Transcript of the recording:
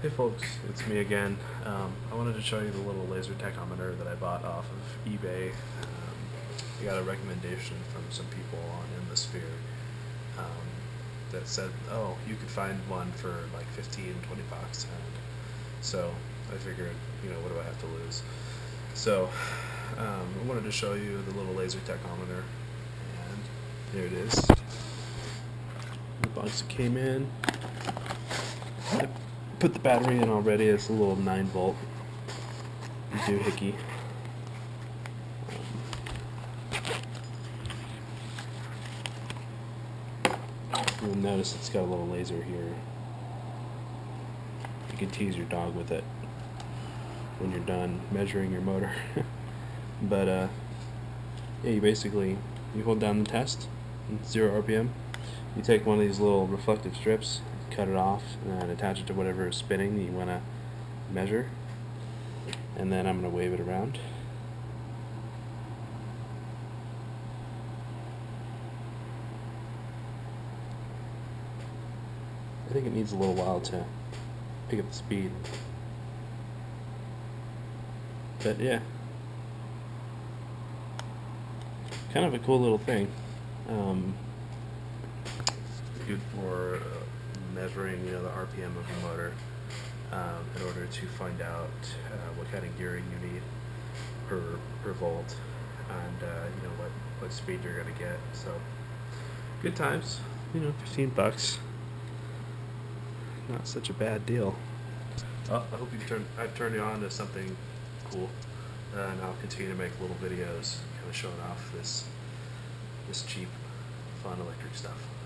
Hey folks, it's me again. Um, I wanted to show you the little laser tachometer that I bought off of eBay. Um, I got a recommendation from some people on Endless Sphere um, that said, oh, you could find one for like 15, 20 bucks. And so I figured, you know, what do I have to lose? So um, I wanted to show you the little laser tachometer. And here it is. The box came in. I put the battery in already. It's a little 9 volt doohickey. Um, you'll notice it's got a little laser here. You can tease your dog with it when you're done measuring your motor. but uh, yeah, you basically you hold down the test, zero RPM. You take one of these little reflective strips, cut it off, and attach it to whatever is spinning you want to measure. And then I'm going to wave it around. I think it needs a little while to pick up the speed. But yeah. Kind of a cool little thing. Um, good for uh, measuring, you know, the RPM of the motor um, in order to find out uh, what kind of gearing you need per per volt, and uh, you know what what speed you're gonna get. So good times, you know, 15 bucks. Not such a bad deal. Uh, I hope you turn I've turned you on to something cool, and I'll continue to make little videos, kind of showing off this this cheap, fun electric stuff.